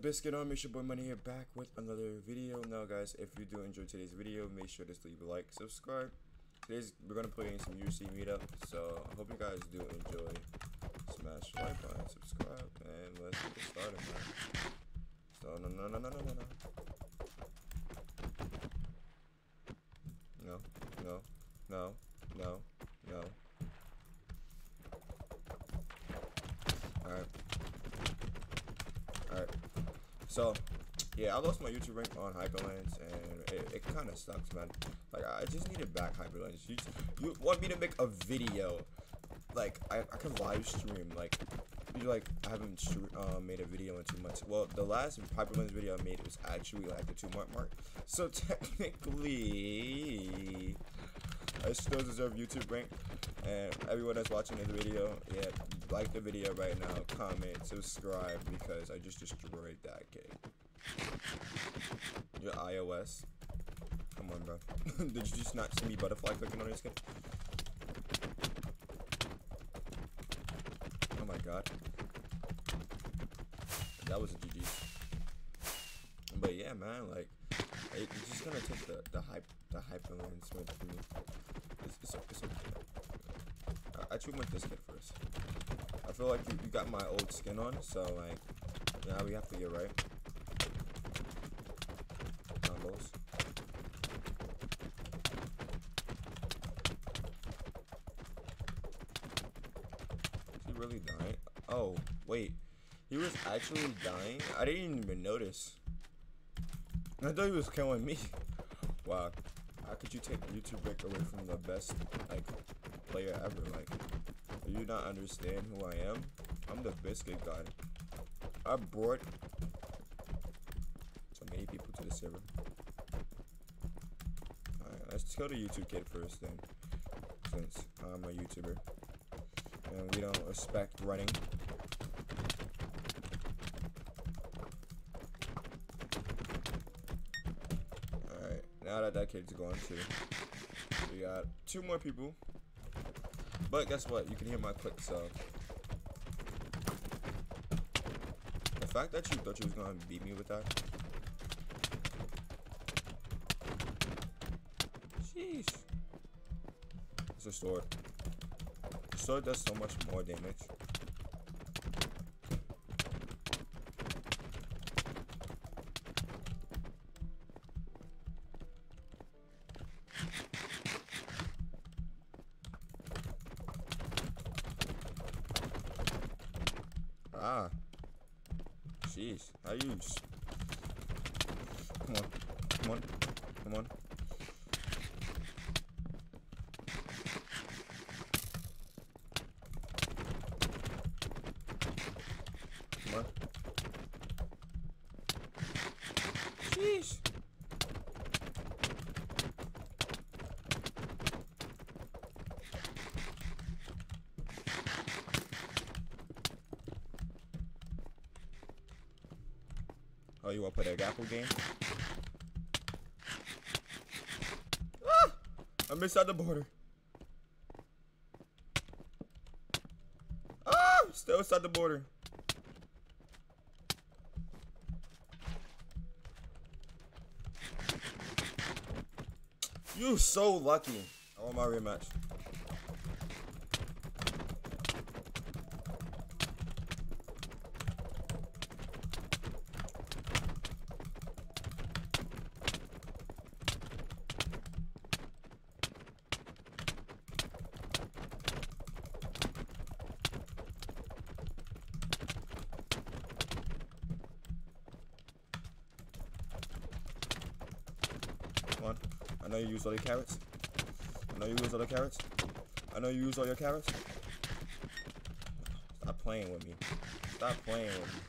Biscuit on It's your boy Money here back with another video. Now, guys, if you do enjoy today's video, make sure to leave a like, subscribe. Today's we're gonna play some UHC meetup, so I hope you guys do enjoy. Smash like button, subscribe, and let's get started, man. So no no no no no. No, no, no, no, no. Alright. Alright. So, yeah, I lost my YouTube rank on Hyperlands, and it, it kind of sucks, man. Like, I just need needed back Hyperlands. You, you want me to make a video? Like, I, I can live stream. Like, you like, I haven't uh, made a video in two months. Well, the last Hyperlands video I made was actually like the two month mark. So, technically, I still deserve YouTube rank. And everyone that's watching this video, yeah, like the video right now, comment, subscribe, because I just destroyed that kid. Your iOS. Come on, bro. Did you just not see me butterfly clicking on your skin? Oh my god. That was a GG. But yeah, man, like, it's just gonna take the, the hype, the hype and smith for me. It's, it's, it's okay. I, I choose my this kid first. I feel like you, you got my old skin on, so like, now we have to get right. Combos. Is he really dying? Oh, wait. He was actually dying? I didn't even notice. I thought he was killing me. Wow. How could you take YouTube break away from the best, like, player ever? Like, do you not understand who I am? I'm the biscuit god. I brought so many people to the server. Alright, let's go to YouTube Kid first then. Since I'm a YouTuber. And we don't respect running. Now that that kid's gone. We got two more people. But guess what? You can hear my click, so. The fact that you thought you was gonna beat me with that. Sheesh. It's a sword. The sword does so much more damage. Ah. Jeez. How you... Come on. Come on. Come on. Come on. Jeez. Oh, you want to play that Apple game? Ah! I missed out the border. Ah! Still inside the border. You so lucky. I want my rematch. Come on. I know you use all your carrots. I know you use all the carrots. I know you use all your carrots. Stop playing with me. Stop playing with me.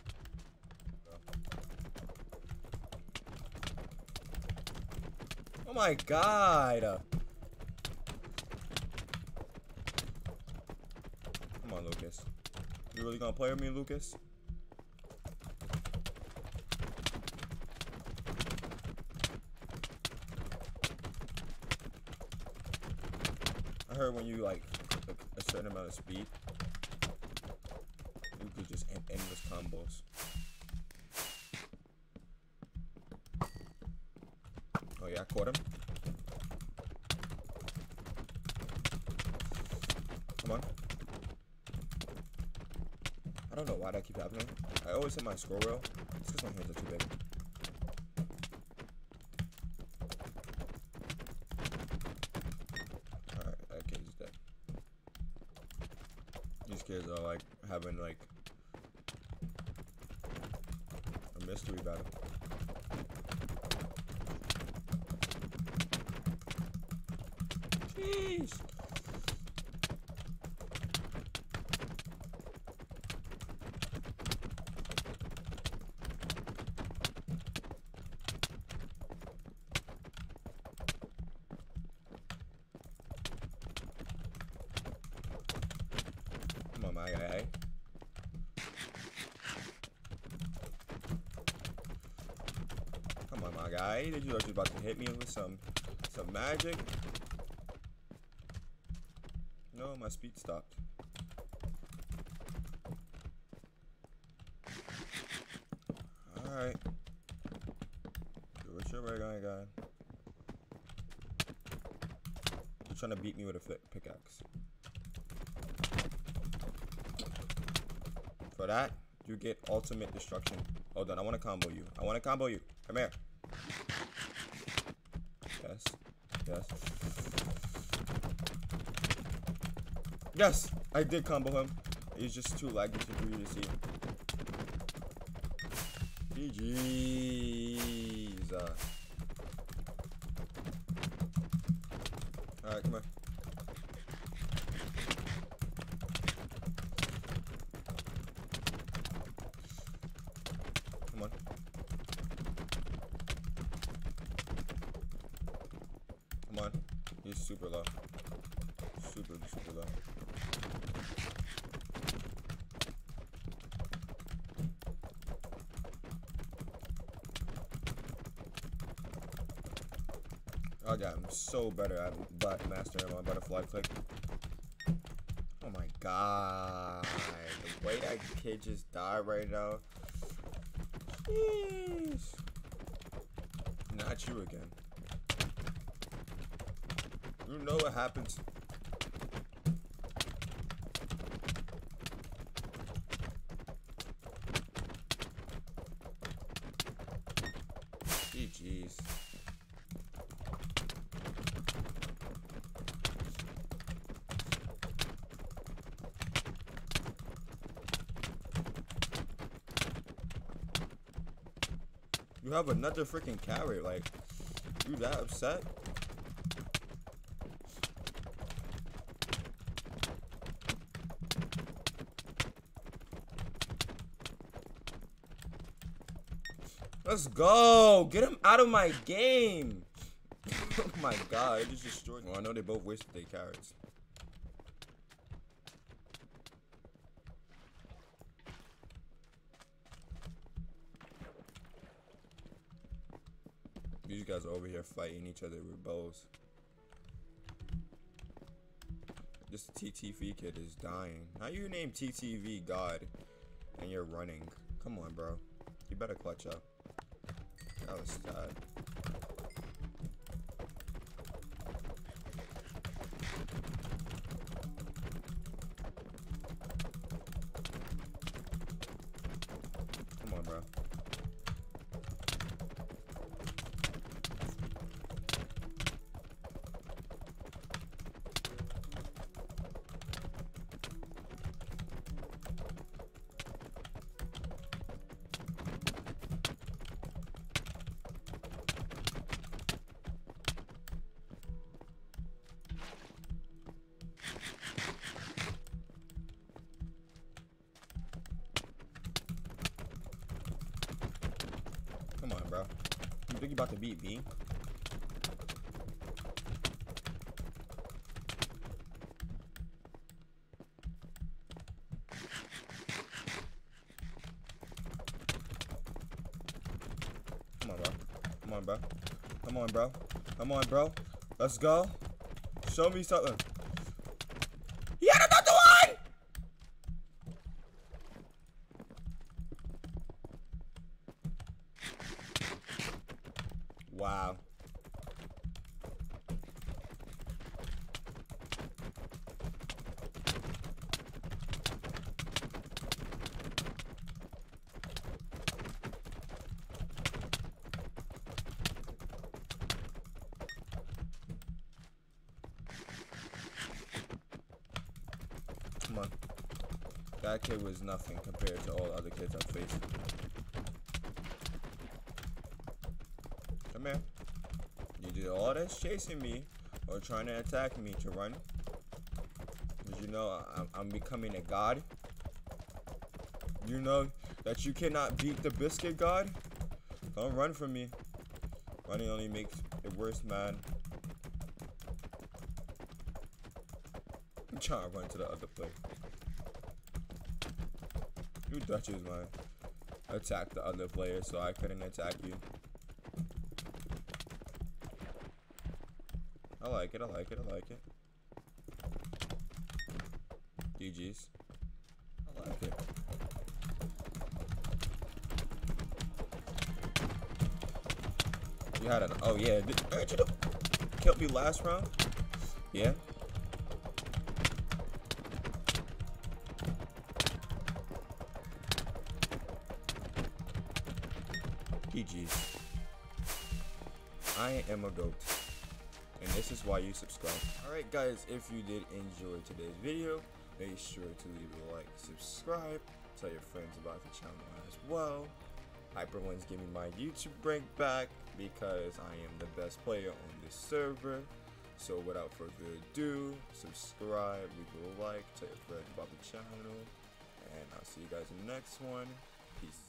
Oh my god! Come on, Lucas. You really gonna play with me, Lucas? heard when you like a certain amount of speed, you could just end endless combos. Oh yeah, I caught him. Come on. I don't know why that keeps happening. I always hit my scroll wheel. It's because my hands are too big. These kids are like having like a mystery battle. Jeez. Come on, my guy. Come on, my guy. Did you you about to hit me with some some magic? No, my speed stopped. Alright. Do what your way, guy, guy. You're trying to beat me with a pickaxe. For that, you get ultimate destruction. Hold on, I want to combo you. I want to combo you. Come here. Yes. Yes. Yes! I did combo him. He's just too laggy for you to see. GG's. Alright, come on. Come on. He's super. Super, super low. I'm so better at butt mastering my butterfly click. Oh my god. The way that kid just died right now. Jeez. Not you again. You know what happens. GG's. You have another freaking carrot, like, you that upset? Let's go! Get him out of my game! oh my god, it just destroyed Well, oh, I know they both wasted their carrots. These guys are over here fighting each other with bows. This TTV kid is dying. How you name TTV God and you're running? Come on, bro. You better clutch up. That was sad. Come on, bro. You think you about to beat me? Come on, bro. Come on, bro. Come on, bro. Come on, bro. Let's go. Show me something. He had another one! Wow. That kid was nothing compared to all the other kids I've faced. Come here. You did all this chasing me or trying to attack me to run. Did you know I'm, I'm becoming a god? You know that you cannot beat the biscuit god? Don't run from me. Running only makes it worse, man. I'm trying to run to the other player. You Dutches, man. Attack the other player so I couldn't attack you. I like it, I like it, I like it. GG's. I like it. You had an oh yeah, did, aren't you killed me last round? Yeah. I am a goat. And this is why you subscribe. Alright guys, if you did enjoy today's video, make sure to leave a like, subscribe, tell your friends about the channel as well. Hyperlands give me my YouTube rank back because I am the best player on this server. So without further ado, subscribe, leave a like, tell your friends about the channel, and I'll see you guys in the next one. Peace.